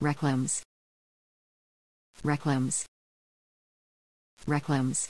Reclams. Reclams. Reclams.